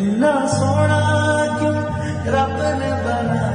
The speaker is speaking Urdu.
اتنا سونا کیوں؟ رب نے بنا